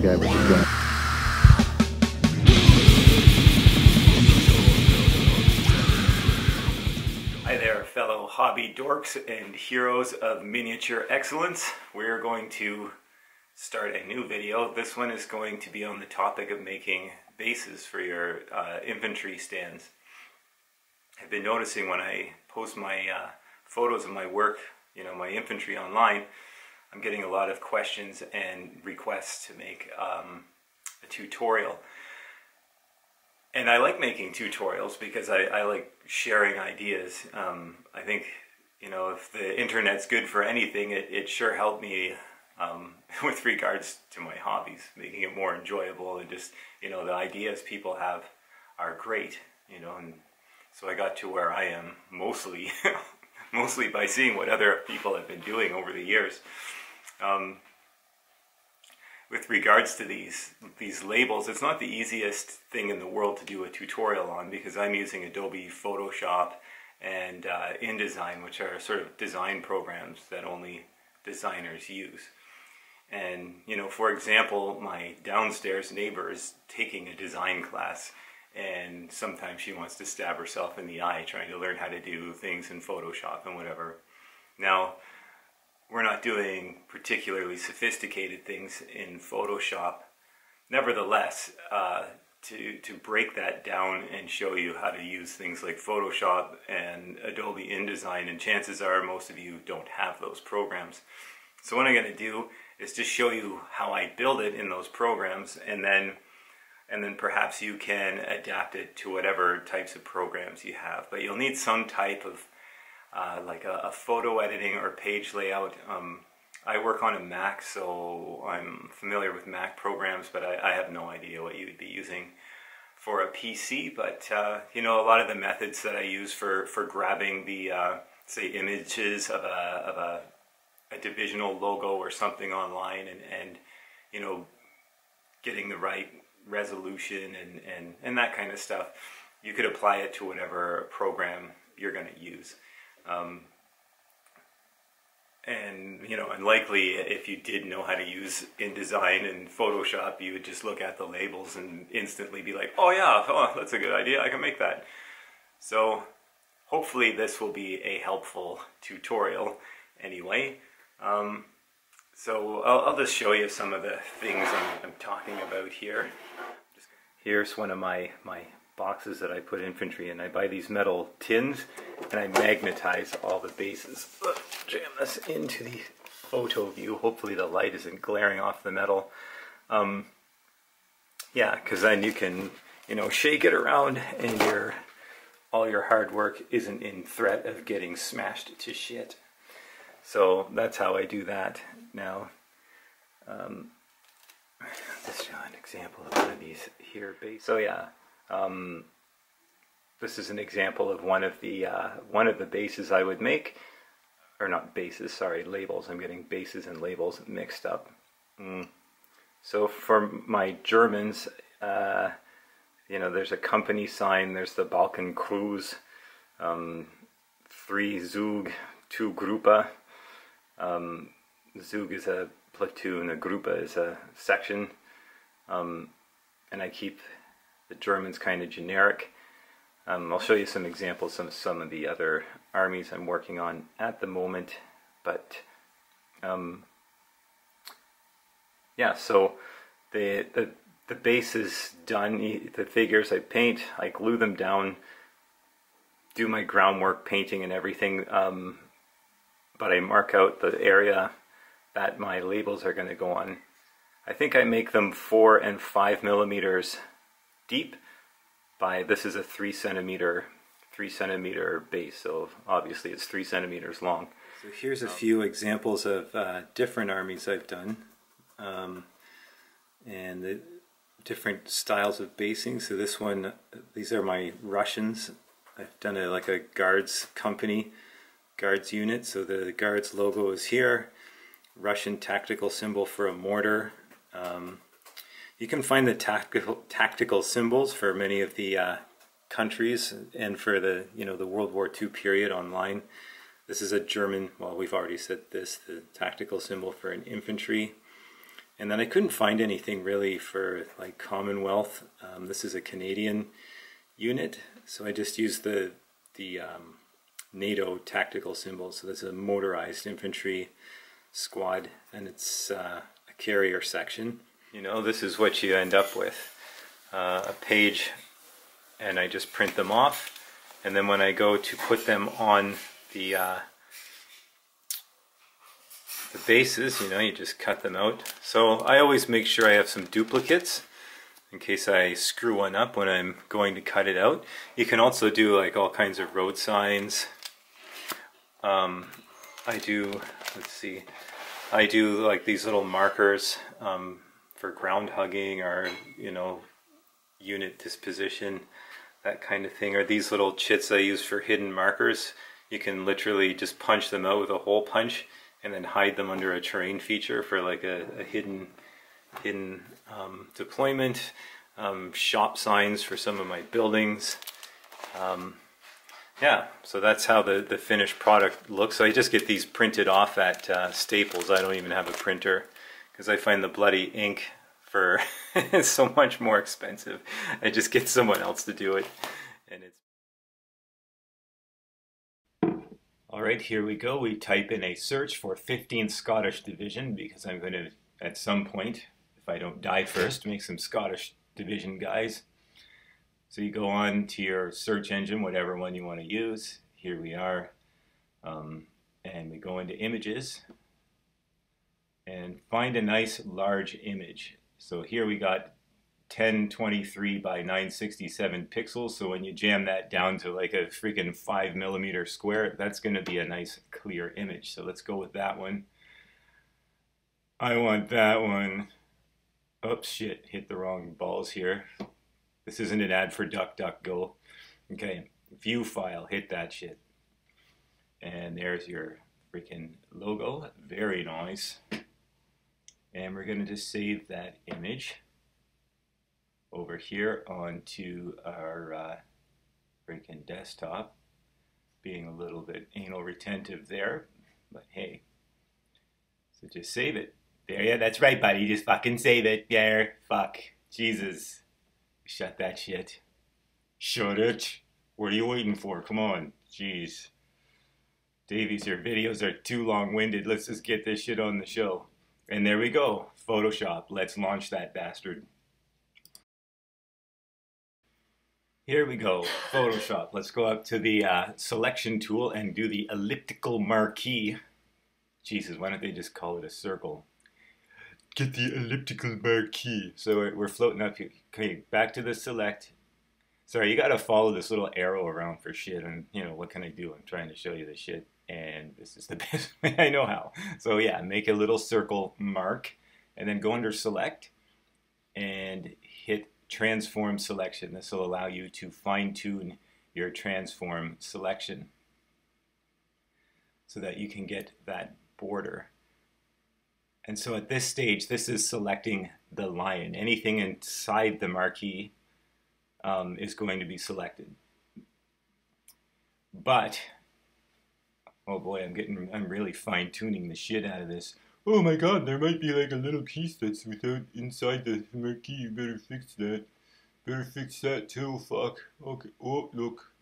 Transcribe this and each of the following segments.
the guy with the gun. Hi there, fellow hobby dorks and heroes of miniature excellence. We're going to start a new video. This one is going to be on the topic of making bases for your uh, infantry stands. I've been noticing when I post my uh, photos of my work, you know, my infantry online, I'm getting a lot of questions and requests to make um, a tutorial. And I like making tutorials because I, I like sharing ideas. Um, I think, you know, if the internet's good for anything, it, it sure helped me um, with regards to my hobbies, making it more enjoyable and just, you know, the ideas people have are great, you know, and so I got to where I am mostly, mostly by seeing what other people have been doing over the years. Um, with regards to these these labels, it's not the easiest thing in the world to do a tutorial on because I'm using Adobe Photoshop and uh, InDesign, which are sort of design programs that only designers use. And you know, for example, my downstairs neighbor is taking a design class, and sometimes she wants to stab herself in the eye trying to learn how to do things in Photoshop and whatever. Now, we're not doing particularly sophisticated things in Photoshop. Nevertheless, uh, to, to break that down and show you how to use things like Photoshop and Adobe InDesign, and chances are most of you don't have those programs. So what I'm going to do is just show you how I build it in those programs, and then and then perhaps you can adapt it to whatever types of programs you have. But you'll need some type of uh, like a, a, photo editing or page layout. Um, I work on a Mac, so I'm familiar with Mac programs, but I, I have no idea what you would be using for a PC. But uh, you know, a lot of the methods that I use for for grabbing the uh, say images of a of a, a divisional logo or something online, and and you know, getting the right resolution and and and that kind of stuff, you could apply it to whatever program you're going to use. Um, and you know, and likely if you did know how to use InDesign and Photoshop, you would just look at the labels and instantly be like, "Oh yeah, oh, that's a good idea. I can make that." So, hopefully, this will be a helpful tutorial. Anyway, um, so I'll, I'll, just show you some of the things I'm, I'm talking about here. Here's one of my my boxes that I put infantry in. I buy these metal tins and I magnetize all the bases. Jam this into the photo view. Hopefully the light isn't glaring off the metal. Um, yeah, because then you can, you know, shake it around and your all your hard work isn't in threat of getting smashed to shit. So that's how I do that now. Um, show an example of one of these here. Bases. So yeah, um, this is an example of one of the uh, one of the bases I would make, or not bases, sorry, labels. I'm getting bases and labels mixed up. Mm. So for my Germans, uh, you know, there's a company sign. There's the Balkenkreuz, um, three Zug, two Gruppe. Um, Zug is a platoon, a Gruppe is a section, um, and I keep the German's kind of generic. Um, I'll show you some examples of some of the other armies I'm working on at the moment, but um, yeah, so the, the, the base is done, the figures I paint, I glue them down, do my groundwork painting and everything, um, but I mark out the area that my labels are going to go on. I think I make them four and five millimeters deep by, this is a three centimeter, three centimeter base, so obviously it's three centimeters long. So here's a few examples of uh, different armies I've done. Um, and the different styles of basing. So this one, these are my Russians. I've done a like a guards company, guards unit. So the guards logo is here. Russian tactical symbol for a mortar. Um, you can find the tactical tactical symbols for many of the uh, countries and for the you know the World War II period online. This is a German. Well, we've already said this. The tactical symbol for an infantry. And then I couldn't find anything really for like Commonwealth. Um, this is a Canadian unit, so I just used the the um, NATO tactical symbol. So that's a motorized infantry squad, and it's uh, a carrier section. You know, this is what you end up with. Uh, a page, and I just print them off. And then when I go to put them on the uh, the bases, you know, you just cut them out. So I always make sure I have some duplicates in case I screw one up when I'm going to cut it out. You can also do like all kinds of road signs. Um, I do, let's see, I do like these little markers um, for ground hugging or, you know, unit disposition, that kind of thing. Or these little chits I use for hidden markers. You can literally just punch them out with a hole punch and then hide them under a terrain feature for like a, a hidden hidden um, deployment, um, shop signs for some of my buildings. Um, yeah, so that's how the, the finished product looks. So I just get these printed off at uh, Staples. I don't even have a printer because I find the bloody ink for so much more expensive. I just get someone else to do it and it's All right, here we go. We type in a search for 15th Scottish Division because I'm going to, at some point, if I don't die first, make some Scottish Division guys. So you go on to your search engine, whatever one you want to use. Here we are. Um, and we go into images and find a nice large image. So here we got 1023 by 967 pixels. So when you jam that down to like a freaking five millimeter square, that's going to be a nice clear image. So let's go with that one. I want that one. Oops, shit, hit the wrong balls here. This isn't an ad for DuckDuckGo. Okay, view file, hit that shit. And there's your freaking logo. Very nice. And we're going to just save that image over here onto our uh, freaking desktop. Being a little bit anal retentive there, but hey. So just save it. There, yeah, that's right, buddy. Just fucking save it. There, fuck. Jesus. Shut that shit. Shut it. What are you waiting for? Come on. Jeez. Davies, your videos are too long-winded. Let's just get this shit on the show. And there we go. Photoshop. Let's launch that bastard. Here we go, Photoshop. Let's go up to the uh, selection tool and do the elliptical marquee. Jesus, why don't they just call it a circle? Get the elliptical marquee. So we're, we're floating up here. Okay, back to the select. Sorry, you gotta follow this little arrow around for shit and you know, what can I do? I'm trying to show you the shit and this is the best way I know how. So yeah, make a little circle mark and then go under select and hit transform selection. This will allow you to fine tune your transform selection so that you can get that border. And so at this stage, this is selecting the lion. Anything inside the marquee um, is going to be selected. But, oh boy, I'm getting, I'm really fine tuning the shit out of this oh my god, there might be like a little piece that's without inside the marquee. You better fix that. Better fix that too. Fuck. Okay. Oh, look.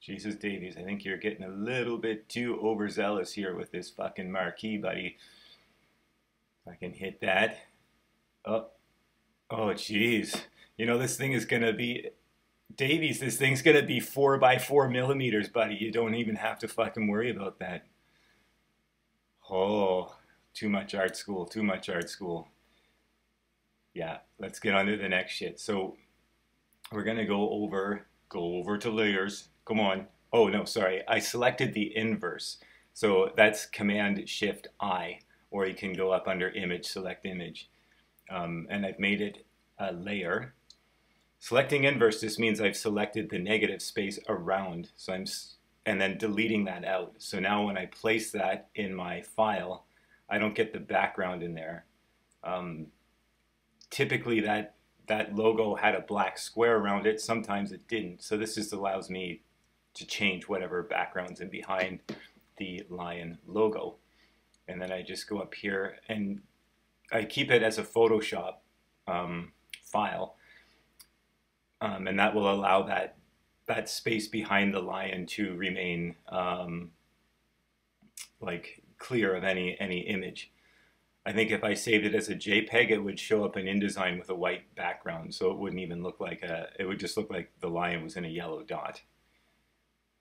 Jesus Davies, I think you're getting a little bit too overzealous here with this fucking marquee, buddy. I can hit that. Oh. Oh, jeez. You know, this thing is to be... Davies, this thing's to be 4 by 4 millimeters, buddy. You don't even have to fucking worry about that. Oh, too much art school, too much art school. Yeah, let's get on to the next shit. So we're gonna go over, go over to layers. Come on. Oh no, sorry. I selected the inverse. So that's Command Shift I, or you can go up under Image, select Image. Um, and I've made it a layer. Selecting inverse just means I've selected the negative space around. So I'm, and then deleting that out. So now when I place that in my file, I don't get the background in there. Um, typically that that logo had a black square around it. Sometimes it didn't. So this just allows me to change whatever background's in behind the lion logo. And then I just go up here and I keep it as a Photoshop um, file, um, and that will allow that that space behind the lion to remain um, like clear of any any image. I think if I saved it as a JPEG, it would show up in InDesign with a white background, so it wouldn't even look like a. It would just look like the lion was in a yellow dot.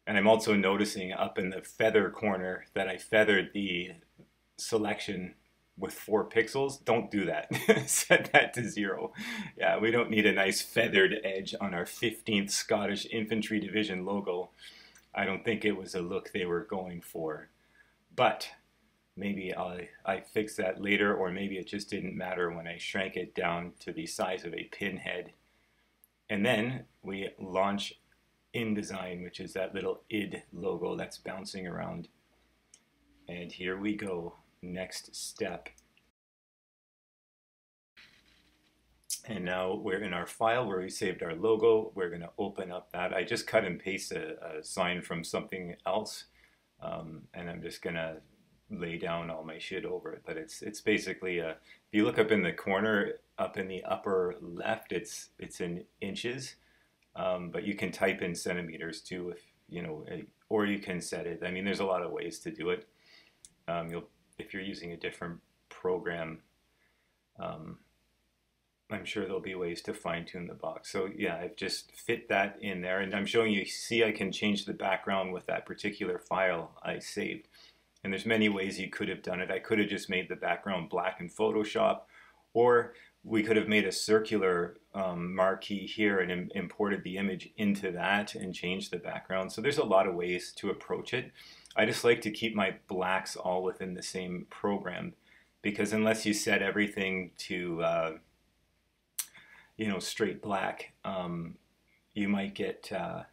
And I'm also noticing up in the feather corner that I feathered the selection with four pixels. Don't do that. Set that to zero. Yeah, we don't need a nice feathered edge on our 15th Scottish Infantry Division logo. I don't think it was a look they were going for. But maybe I, I fix that later, or maybe it just didn't matter when I shrank it down to the size of a pinhead. And then we launch InDesign, which is that little id logo that's bouncing around. And here we go next step. And now we're in our file where we saved our logo. We're going to open up that. I just cut and paste a, a sign from something else. Um, and I'm just going to lay down all my shit over it. But it's it's basically a, if you look up in the corner, up in the upper left, it's it's in inches. Um, but you can type in centimeters too if you know, or you can set it. I mean, there's a lot of ways to do it. Um, you'll if you're using a different program, um, I'm sure there'll be ways to fine tune the box. So yeah, I've just fit that in there and I'm showing you, see I can change the background with that particular file I saved. And there's many ways you could have done it. I could have just made the background black in Photoshop or we could have made a circular um, marquee here and Im imported the image into that and changed the background. So there's a lot of ways to approach it. I just like to keep my blacks all within the same program because unless you set everything to uh, you know straight black, um, you might get uh,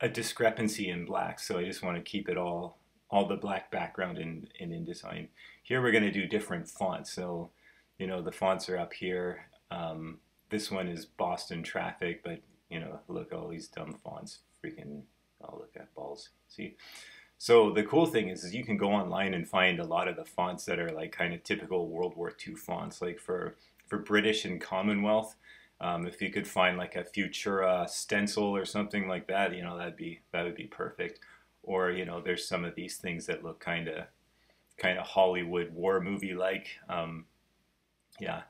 a discrepancy in black. So I just want to keep it all all the black background in, in InDesign. Here we're going to do different fonts. So you know the fonts are up here. Um, this one is Boston Traffic, but you know look all these dumb fonts, freaking Oh, look at balls. See? So the cool thing is, is you can go online and find a lot of the fonts that are like kind of typical World War II fonts. Like for, for British and Commonwealth, um, if you could find like a Futura stencil or something like that, you know, that'd be, that would be perfect. Or, you know, there's some of these things that look kind of, kind of Hollywood war movie like. Um, yeah.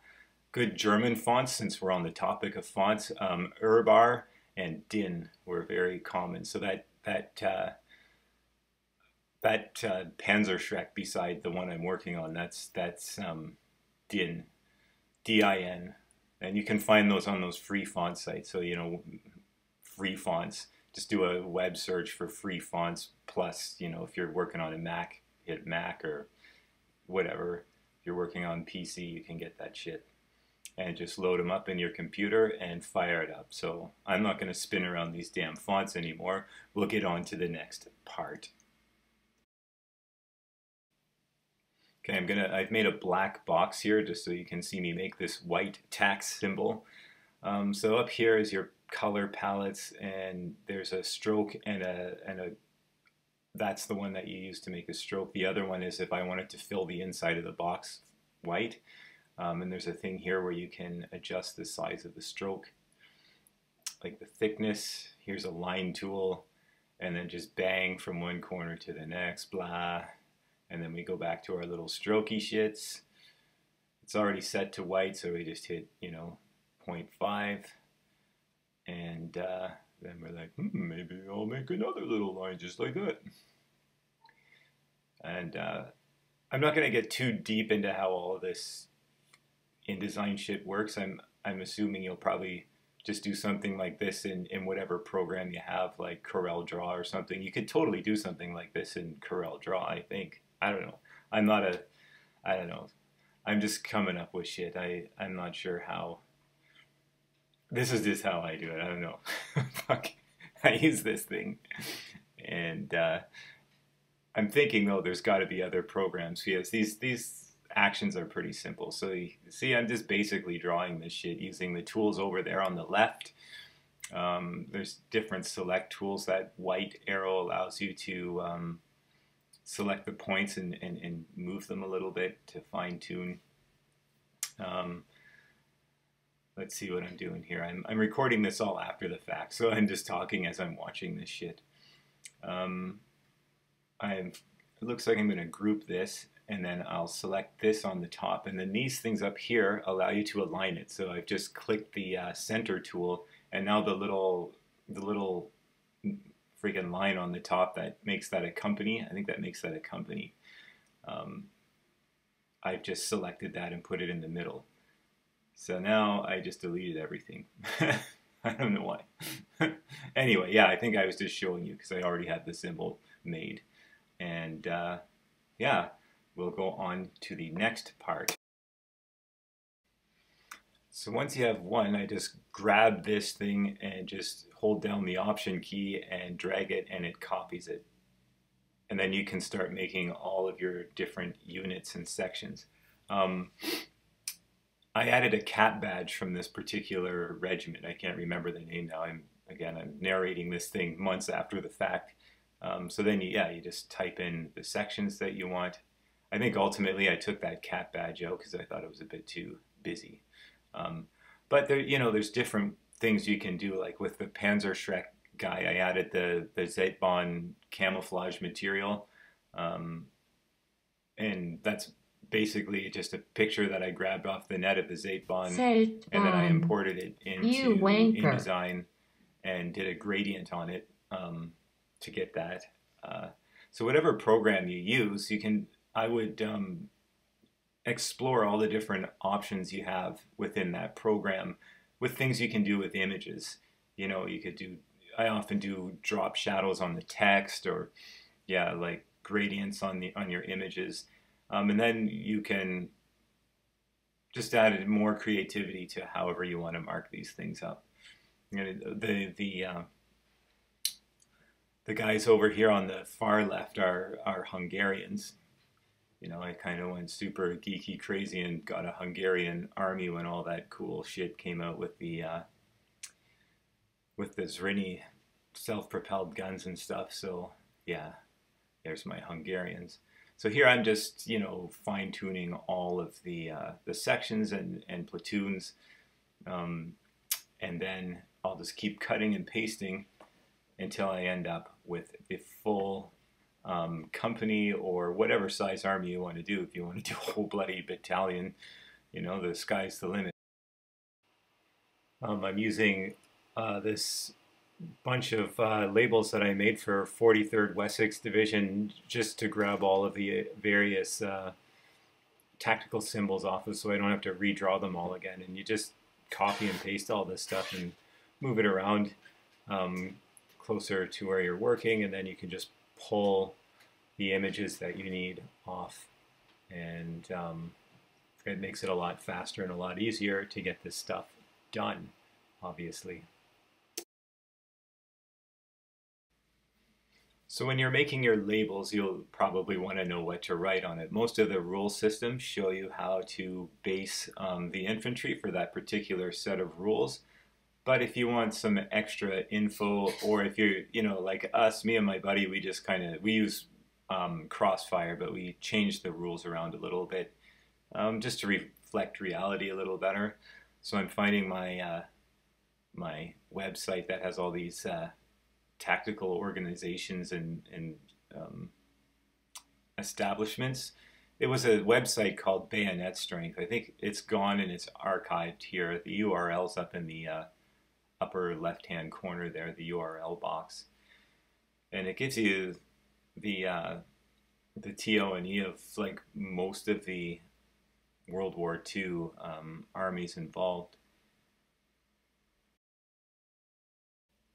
Good German fonts, since we're on the topic of fonts. Um, Urbar and DIN were very common. So that that uh, that uh, Panzerschreck beside the one I'm working on, that's that's um, DIN, D-I-N, and you can find those on those free font sites. So you know, free fonts. Just do a web search for free fonts. Plus, you know, if you're working on a Mac, hit Mac or whatever. If you're working on PC, you can get that shit and just load them up in your computer and fire it up. So I'm not going to spin around these damn fonts anymore. We'll get on to the next part. Okay, I'm gonna, I've made a black box here just so you can see me make this white tax symbol. Um, so up here is your color palettes and there's a stroke and a, and a, that's the one that you use to make a stroke. The other one is if I wanted to fill the inside of the box white. Um, and there's a thing here where you can adjust the size of the stroke, like the thickness. Here's a line tool, and then just bang from one corner to the next, blah. And then we go back to our little strokey shits. It's already set to white, so we just hit, you know, 0.5. And uh, then we're like, hmm, maybe I'll make another little line just like that. And uh, I'm not going to get too deep into how all this InDesign shit works, I'm I'm assuming you'll probably just do something like this in, in whatever program you have, like Corel Draw or something. You could totally do something like this in Corel Draw, I think. I don't know. I'm not a, I don't know. I'm just coming up with shit. I, I'm not sure how. This is just how I do it. I don't know. Fuck. I use this thing. And uh, I'm thinking, though, there's got to be other programs. Yes, these, these actions are pretty simple. So you see, I'm just basically drawing this shit using the tools over there on the left. Um, there's different select tools. That white arrow allows you to um, select the points and, and, and move them a little bit to fine tune. Um, let's see what I'm doing here. I'm, I'm recording this all after the fact, so I'm just talking as I'm watching this shit. Um, I'm, it looks like I'm going to group this and then I'll select this on the top and then these things up here allow you to align it. So I've just clicked the uh, center tool and now the little the little freaking line on the top that makes that a company, I think that makes that a company. Um, I've just selected that and put it in the middle. So now I just deleted everything. I don't know why. anyway, yeah, I think I was just showing you because I already had the symbol made. And uh, yeah, we'll go on to the next part. So once you have one, I just grab this thing and just hold down the option key and drag it and it copies it. And then you can start making all of your different units and sections. Um, I added a cat badge from this particular regiment. I can't remember the name now. I'm again, I'm narrating this thing months after the fact. Um, so then, you, yeah, you just type in the sections that you want. I think ultimately I took that cat badge out because I thought it was a bit too busy. Um, but there, you know, there's different things you can do. Like with the Panzerschreck guy, I added the the Zeltbahn camouflage material, um, and that's basically just a picture that I grabbed off the net of the Zeltbahn, Zeltbahn. and then I imported it into. InDesign and did a gradient on it um, to get that. Uh, so whatever program you use, you can. I would um, explore all the different options you have within that program with things you can do with images. You know, you could do, I often do drop shadows on the text or, yeah, like gradients on the on your images. Um, and then you can just add more creativity to however you want to mark these things up. You know, the the uh, the guys over here on the far left are are Hungarians, you know, I kind of went super geeky crazy and got a Hungarian army when all that cool shit came out with the uh, with the Zrinyi self-propelled guns and stuff. So yeah, there's my Hungarians. So here I'm just you know fine tuning all of the uh, the sections and and platoons, um, and then I'll just keep cutting and pasting until I end up with the full um, company or whatever size army you want to do. If you want to do a whole bloody battalion, you know, the sky's the limit. Um, I'm using uh, this bunch of uh, labels that I made for 43rd Wessex Division just to grab all of the various uh, tactical symbols off of so I don't have to redraw them all again. And you just copy and paste all this stuff and move it around um, closer to where you're working and then you can just pull the images that you need off and um, it makes it a lot faster and a lot easier to get this stuff done obviously. So when you're making your labels you'll probably want to know what to write on it. Most of the rule systems show you how to base um, the infantry for that particular set of rules but if you want some extra info, or if you're, you know, like us, me and my buddy, we just kind of we use um, Crossfire, but we changed the rules around a little bit um, just to reflect reality a little better. So I'm finding my uh, my website that has all these uh, tactical organizations and and um, establishments. It was a website called Bayonet Strength. I think it's gone and it's archived here. The URL's up in the uh, upper left hand corner there, the URL box. And it gives you the uh, the TO and E of like most of the World War II um, armies involved.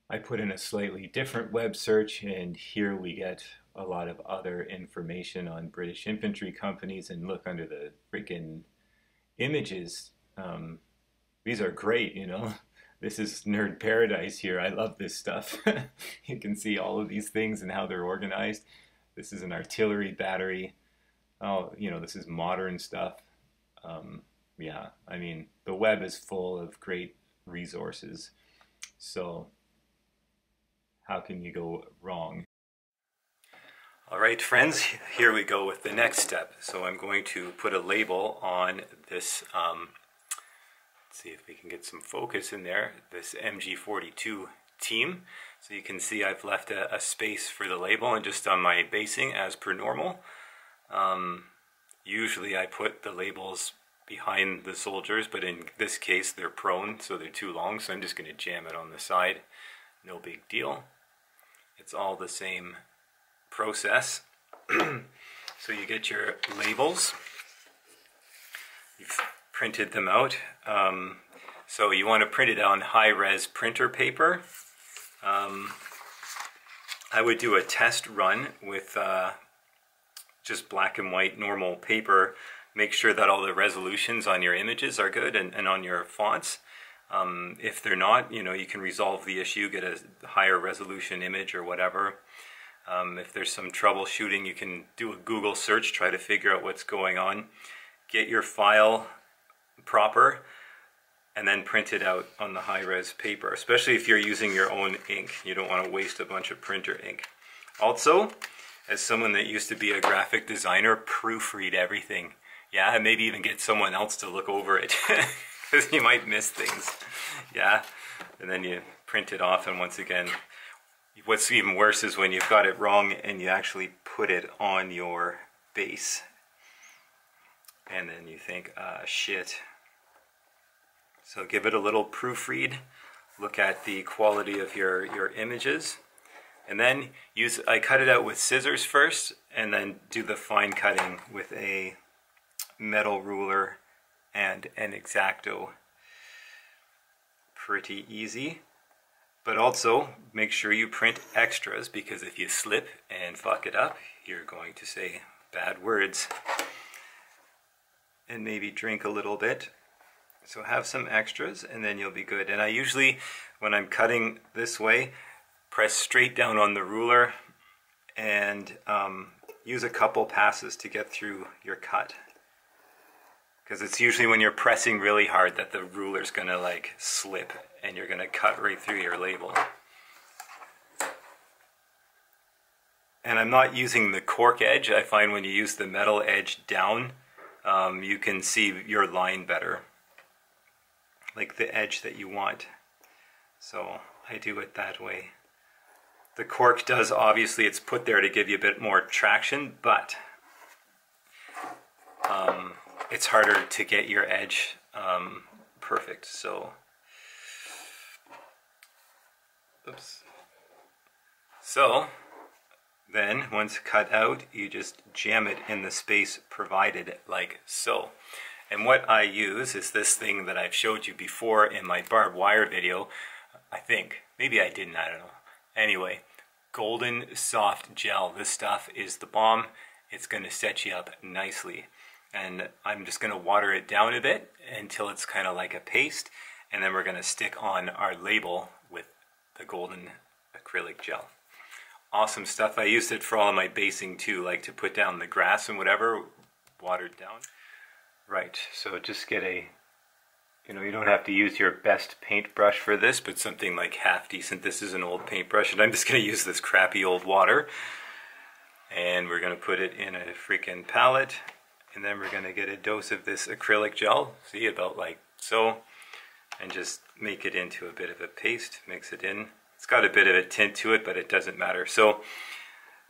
I put in a slightly different web search, and here we get a lot of other information on British infantry companies. And look under the freaking images. Um, these are great, you know. this is nerd paradise here. I love this stuff. you can see all of these things and how they're organized. This is an artillery battery. Oh, you know, this is modern stuff. Um, yeah, I mean, the web is full of great resources. So, how can you go wrong? All right, friends, here we go with the next step. So I'm going to put a label on this, um, let's see if we can get some focus in there, this MG42 team. So you can see I've left a, a space for the label and just on my basing as per normal. Um, usually I put the labels behind the soldiers, but in this case they're prone, so they're too long, so I'm just going to jam it on the side. No big deal. It's all the same process. so you get your labels. You've printed them out. Um, so you want to print it on high-res printer paper. Um, I would do a test run with uh, just black and white normal paper. Make sure that all the resolutions on your images are good and, and on your fonts. Um, if they're not, you know, you can resolve the issue, get a higher resolution image or whatever. Um, if there's some troubleshooting, you can do a Google search, try to figure out what's going on. Get your file proper and then print it out on the high-res paper, especially if you're using your own ink. You don't want to waste a bunch of printer ink. Also, as someone that used to be a graphic designer, proofread everything. Yeah, and maybe even get someone else to look over it because you might miss things. Yeah, and then you print it off and once again what's even worse is when you've got it wrong and you actually put it on your base and then you think ah shit so give it a little proofread. Look at the quality of your your images. And then use I cut it out with scissors first and then do the fine cutting with a metal ruler and an X-Acto. Pretty easy. But also make sure you print extras because if you slip and fuck it up, you're going to say bad words. And maybe drink a little bit. So have some extras and then you'll be good. And I usually, when I'm cutting this way, press straight down on the ruler and um, use a couple passes to get through your cut. Because it's usually when you're pressing really hard that the ruler's gonna like slip and you're to cut right through your label. And I'm not using the cork edge. I find when you use the metal edge down, um, you can see your line better. Like the edge that you want. So I do it that way. The cork does, obviously, it's put there to give you a bit more traction, but um, it's harder to get your edge um, perfect. So Oops. So, then once cut out, you just jam it in the space provided like so. And what I use is this thing that I've showed you before in my barbed wire video. I think. Maybe I didn't, I don't know. Anyway, golden soft gel. This stuff is the bomb. It's going to set you up nicely. And I'm just going to water it down a bit until it's kind of like a paste. And then we're going to stick on our label with the golden acrylic gel. Awesome stuff. I used it for all of my basing too, like to put down the grass and whatever, watered down. Right, so just get a, you know, you don't have to use your best paintbrush for this, but something like half decent. This is an old paintbrush, and I'm just going to use this crappy old water. And we're going to put it in a freaking palette, and then we're going to get a dose of this acrylic gel, see, about like so and just make it into a bit of a paste, mix it in. It's got a bit of a tint to it, but it doesn't matter. So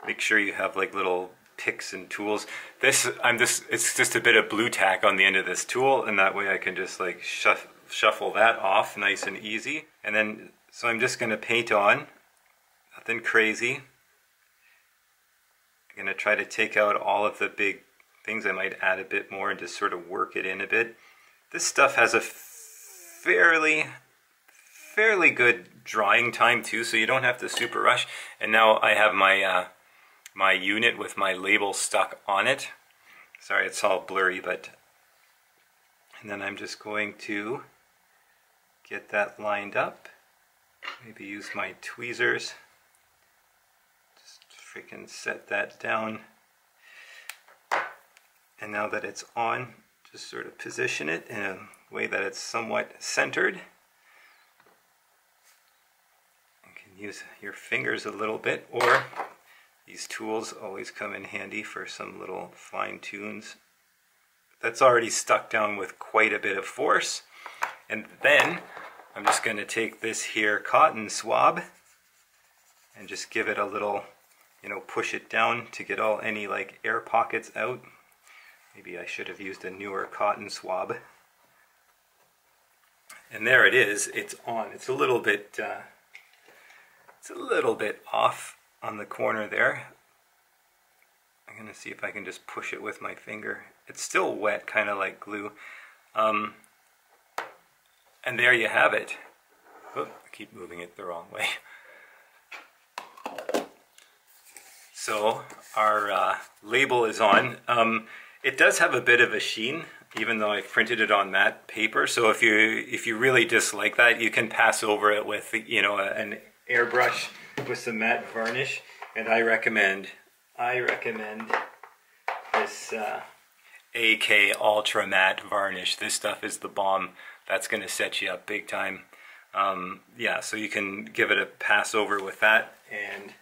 make sure you have like little picks and tools. This, I'm just, it's just a bit of Blu Tack on the end of this tool, and that way I can just like shuff, shuffle that off nice and easy. And then, so I'm just gonna paint on, nothing crazy. I'm gonna try to take out all of the big things. I might add a bit more and just sort of work it in a bit. This stuff has a fairly fairly good drying time too, so you don't have to super rush. And now I have my uh, my unit with my label stuck on it. Sorry, it's all blurry, but and then I'm just going to get that lined up. Maybe use my tweezers. Just freaking set that down. And now that it's on, just sort of position it in a way that it's somewhat centered. You can use your fingers a little bit or These tools always come in handy for some little fine tunes. That's already stuck down with quite a bit of force. And then I'm just going to take this here cotton swab and just give it a little, you know, push it down to get all any like air pockets out. Maybe I should have used a newer cotton swab. And there it is, it's on. It's a little bit, uh, it's a little bit off on the corner there. I'm gonna see if I can just push it with my finger. It's still wet, kind of like glue. Um, and there you have it. Oh, I keep moving it the wrong way. So our uh, label is on. Um, it does have a bit of a sheen, even though I printed it on matte paper. So if you if you really dislike that, you can pass over it with you know an airbrush with some matte varnish. And I recommend I recommend this uh, AK Ultra Matte Varnish. This stuff is the bomb. That's going to set you up big time. Um, yeah, so you can give it a pass over with that and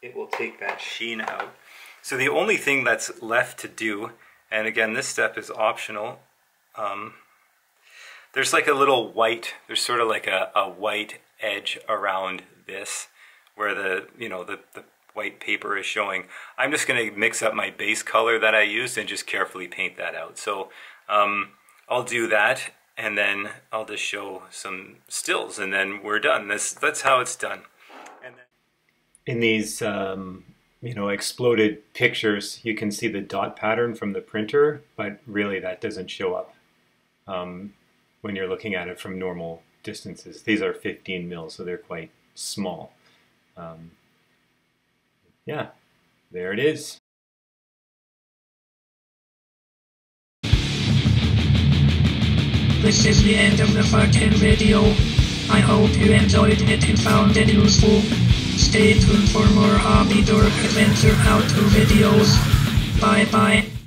it will take that sheen out. So the only thing that's left to do, and again this step is optional, um, there's like a little white, there's sort of like a, a white edge around this where the, you know, the, the white paper is showing. I'm just going to mix up my base color that I used and just carefully paint that out. So um, I'll do that and then I'll just show some stills and then we're done. This, that's how it's done in these um, you know exploded pictures you can see the dot pattern from the printer but really that doesn't show up um, when you're looking at it from normal distances these are 15 mil so they're quite small um, yeah there it is This is the end of the fucking video. I hope you enjoyed it and found it useful. Stay tuned for more Hobby Dork Adventure how-to videos. Bye bye.